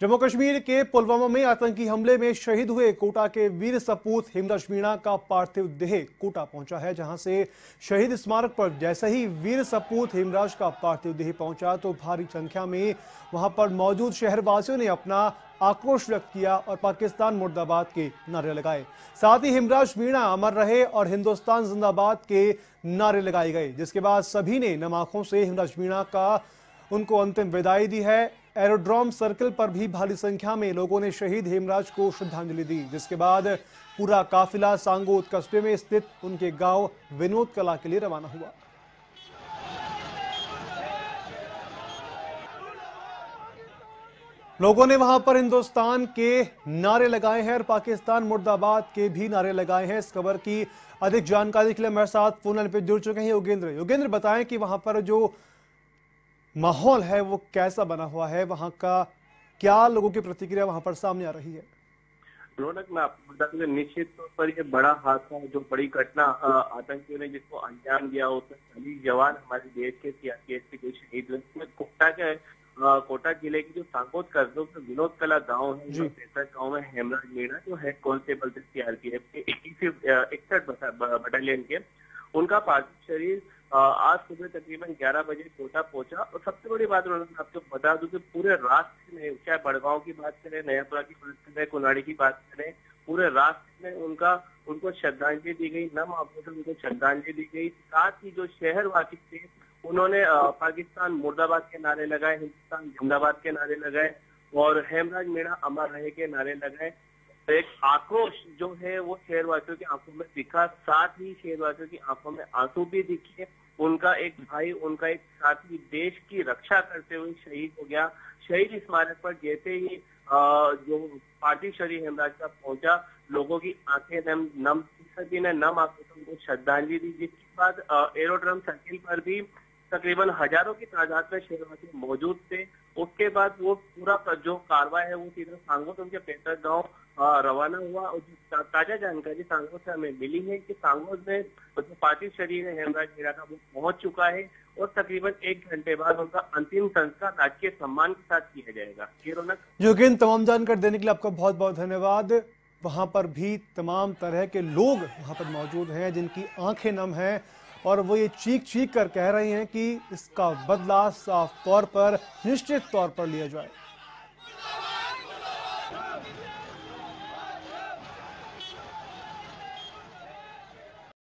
जम्मू कश्मीर के पुलवामा में आतंकी हमले में शहीद हुए कोटा के वीर सपूत हिमराज मीणा का पार्थिव देह कोटा पहुँचा है, जहाँ से शहीद स्मारक पर जैसे ही वीर सपूत हिमराज का पार्थिव देह पहुँचा तो भारी संख्या में वहाँ पर मौजूद शहरवासियों ने अपना आक्रोश व्यक्त किया और पाकिस्तान मुर्दाबाद के नारे लगाए। साथ ही हिमराज मीणा अमर रहे और हिंदुस्तान जिंदाबाद के नारे लगाए गए, जिसके बाद सभी ने नम से हिमराज मीणा का उनको अंतिम विदाई दी है। एरोड्रोम सर्कल पर भी भारी संख्या में लोगों ने शहीद हेमराज को श्रद्धांजलि दी, जिसके बाद पूरा काफिला सांगोद कस्बे में स्थित उनके गाँव विनोद कला के लिए रवाना हुआ। लोगों ने वहाँ पर हिंदुस्तान के नारे लगाए हैं और पाकिस्तान मुर्दाबाद के भी नारे लगाए हैं। इस खबर की अधिक जानकारी के लिए हमारे साथ फ़ोन पे जुड़ चुके हैं योगेंद्र। योगेंद्र, बताएँ कि वहाँ पर जो माहौल है वो कैसा बना हुआ है वहाँ का क्या लोगों की प्रतिक्रिया वहाँ पर सामने आ रही है? रौनक मैं आपको बता दूँ निश्चित तौर पर ये बड़ा हादसा जो बड़ी घटना आतंकियों ने जिसको अंजाम दिया उसमें सभी जवान हमारे देश के सीआरपीएफ के जो शहीद हुए। कोटा के कोटा ज़िले की जो सांकोद कस्बे में विनोद कला गाँव है गाँव में हेमराज मीणा जो हेड कांस्टेबल थे सीआरपीएफ के इकसठ बटालियन के। उनका पार्थिव शरीर आज सुबह तकरीबन 11 बजे कोटा पहुँचा और सबसे बड़ी बात उन्होंने आपको बता दूँ कि पूरे रास्ते में, चाहे बड़गांव की बात करें नयापुरा की बात करें कुनाड़ी की बात करें, पूरे रास्ते में उनका, उनको श्रद्धांजलि दी गई, नम आँखों उनको श्रद्धांजलि दी गई। साथ ही जो शहर शहरवासी थे, उन्होंने पाकिस्तान मुर्दाबाद के नारे लगाए, हिंदुस्तान जिंदाबाद के नारे लगाए और हेमराज मीणा अमर रहे के नारे लगाए। एक आक्रोश जो है वो शहरवासियों की आँखों में दिखा साथ ही शहरवासियों की आँखों में आँसू भी दिखे। उनका एक भाई उनका एक साथी देश की रक्षा करते हुए शहीद हो गया। शहीद स्मारक पर जैसे ही आ, जो पार्टी शरीर हेमराज का पहुँचा लोगों की आँखें नम नम सभी ने नम आँखों उनको श्रद्धांजलि दी। जिसके बाद एरोड्रम सर्किल पर भी तकरीबन हज़ारों की तादाद में शहरवासी मौजूद थे। उसके बाद वो पूरा जो कार्रवाई है, वो सीधा सांगोद उनके पैतृक गाँव रवाना हुआ। और ताज़ा जानकारी सांगोद से हमें मिली है कि सांगोद में जो पार्थिव शरीर है, हेमराज मीरा का, वो पहुँच चुका है और तकरीबन एक घंटे बाद उनका अंतिम संस्कार राजकीय सम्मान के साथ किया जाएगा। योगेन, तमाम जानकारी देने के लिए आपका बहुत बहुत धन्यवाद। वहाँ पर भी तमाम तरह के लोग वहाँ पर मौजूद हैं, जिनकी आँखें नम हैं। और वो ये चीख चीख कर कह रहे हैं कि इसका बदला साफ़ तौर पर, निश्चित तौर पर लिया जाए।